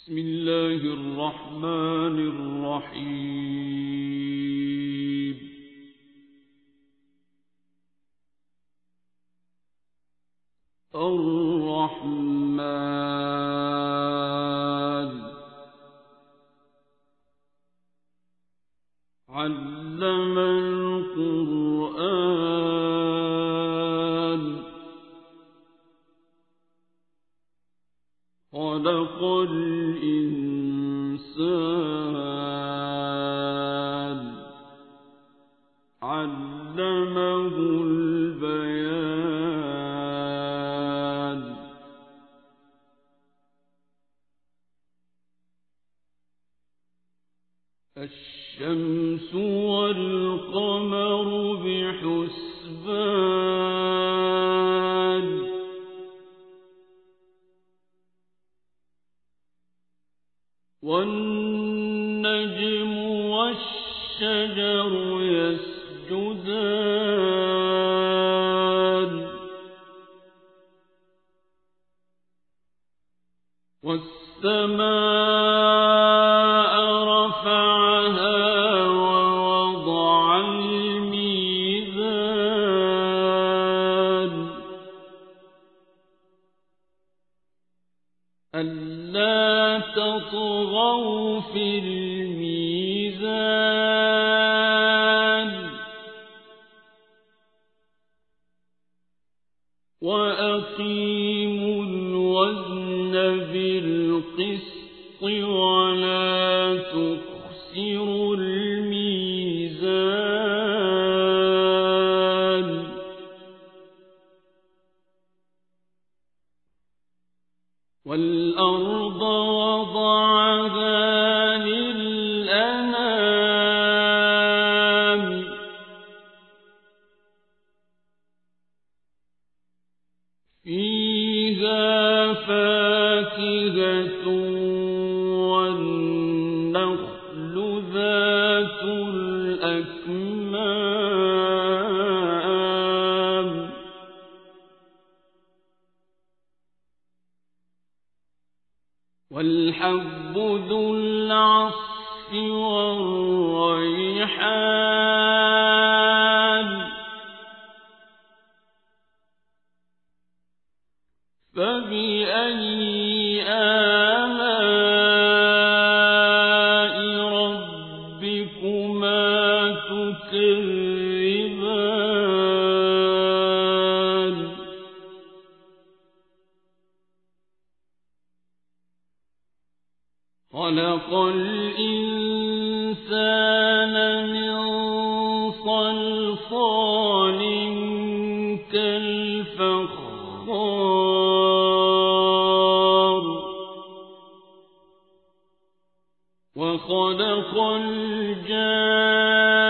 بسم الله الرحمن الرحيم. الرحمن في الميزان. وأقيموا الوزن بالقسط ولا تخسروا الميزان. والأرض وضعها وخلق الجان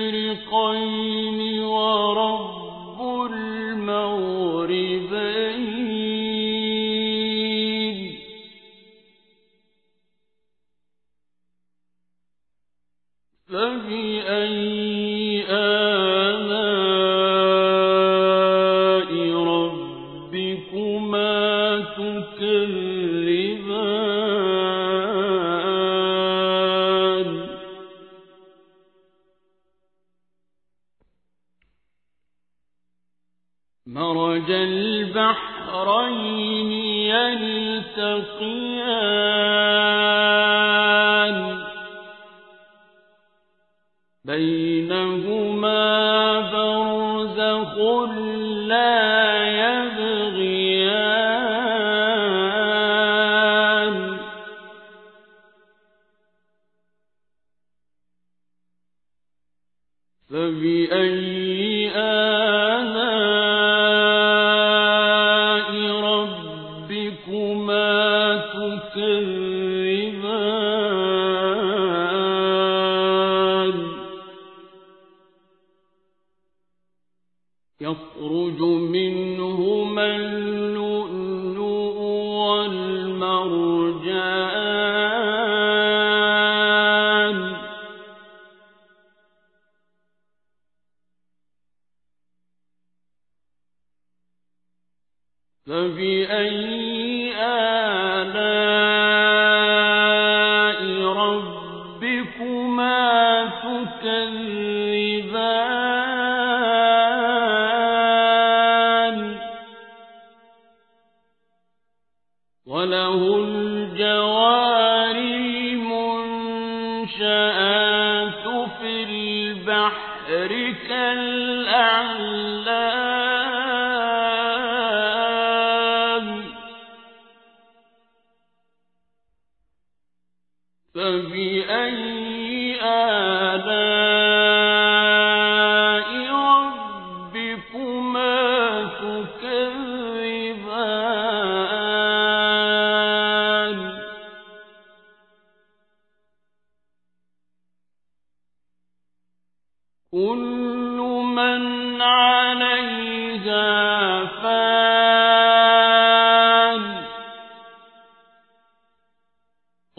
المشرقين ورب المغربين بينهم منه من لؤلؤ في البحر كالأعلام.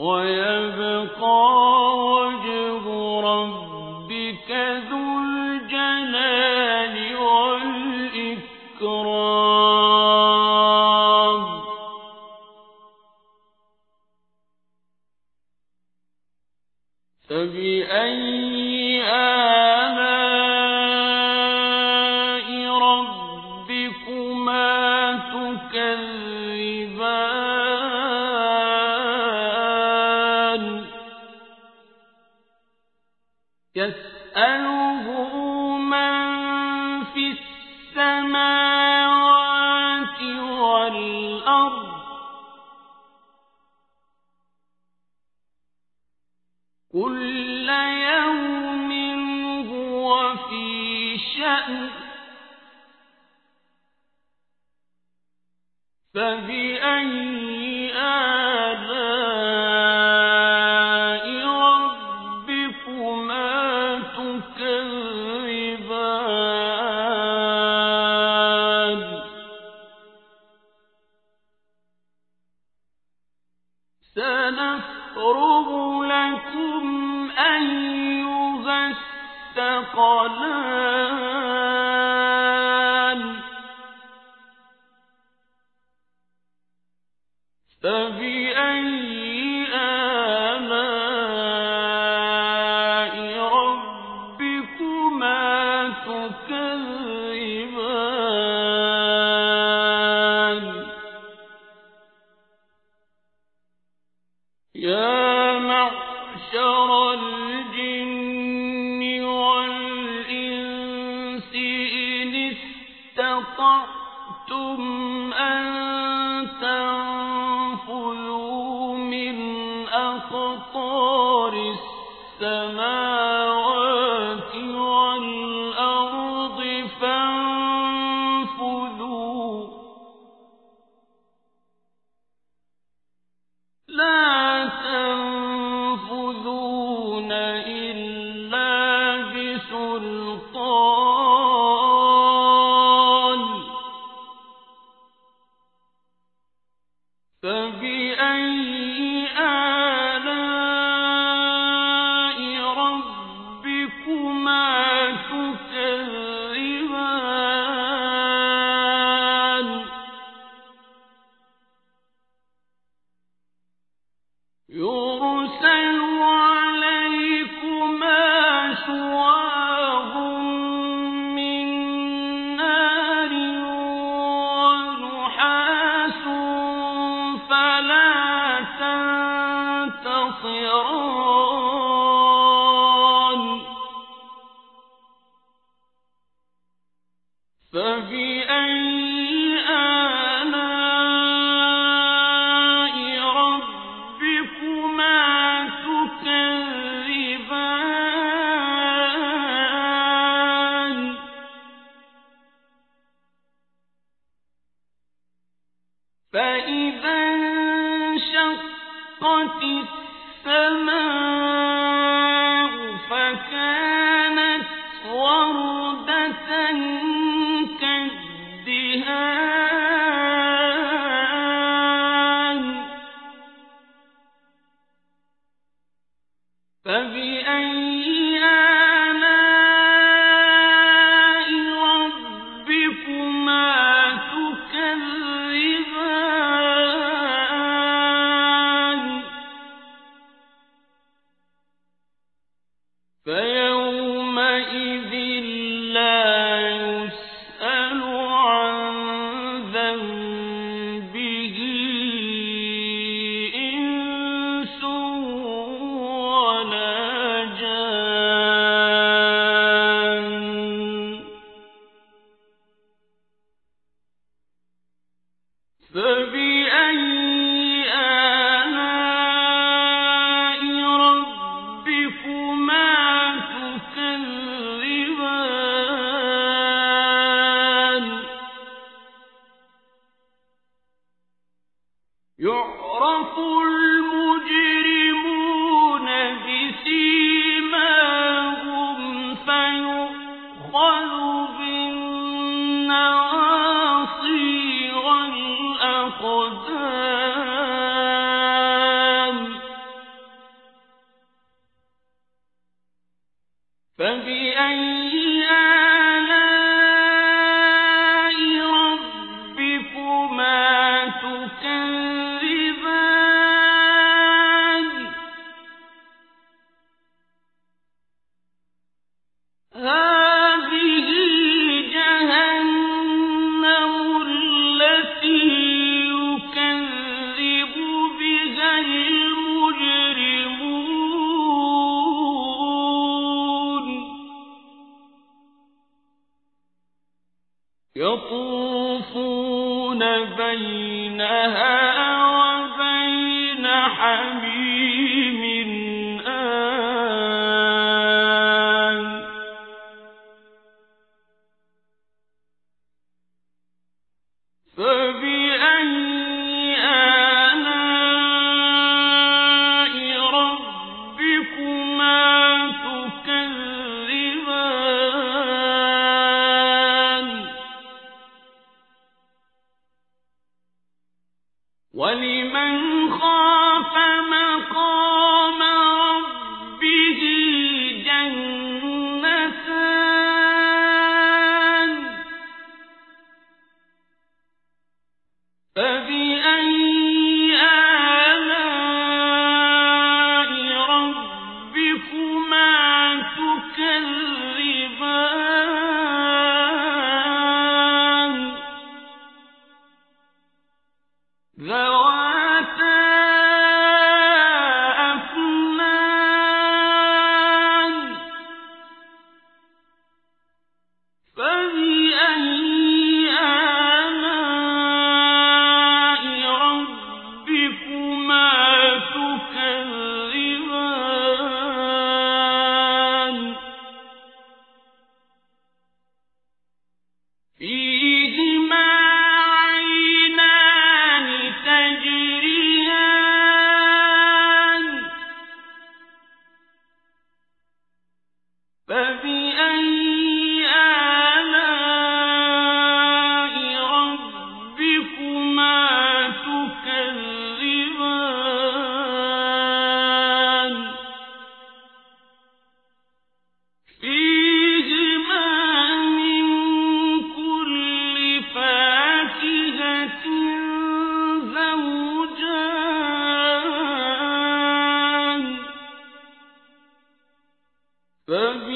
ويا السماوات والأرض كل يوم هو في شأن ففي قولكم أيها الثقلان أن ربكما تكذبان ربكما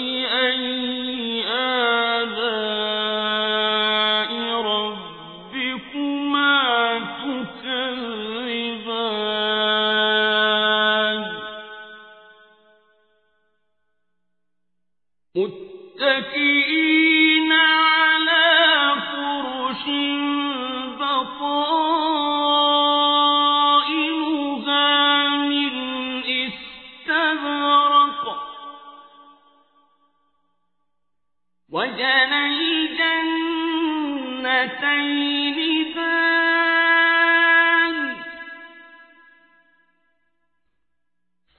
فبأي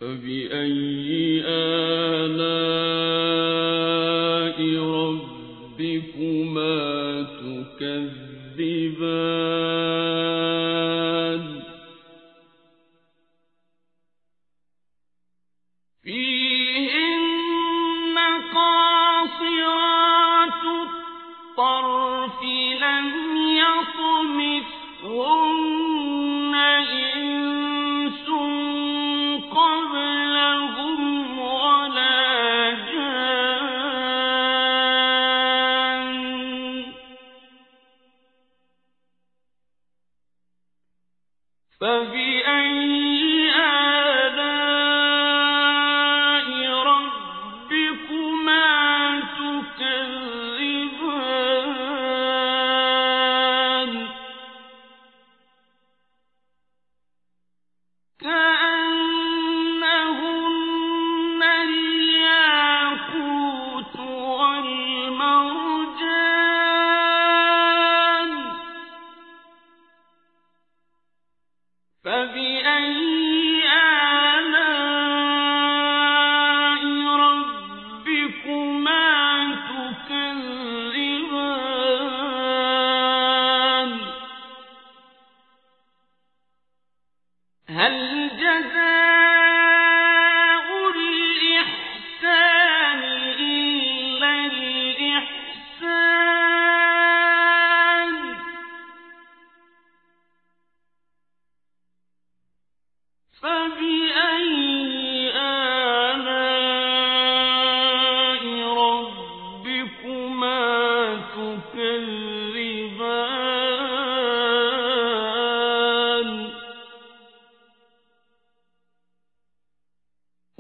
فبأي آلاء فبأي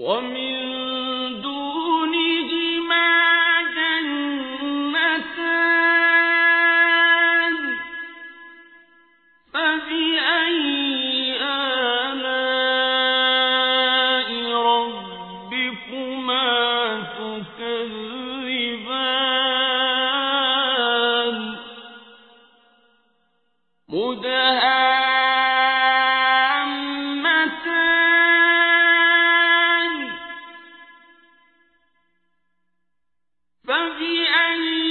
ومن فبأي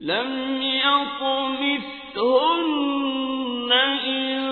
لم يطمثهن إنس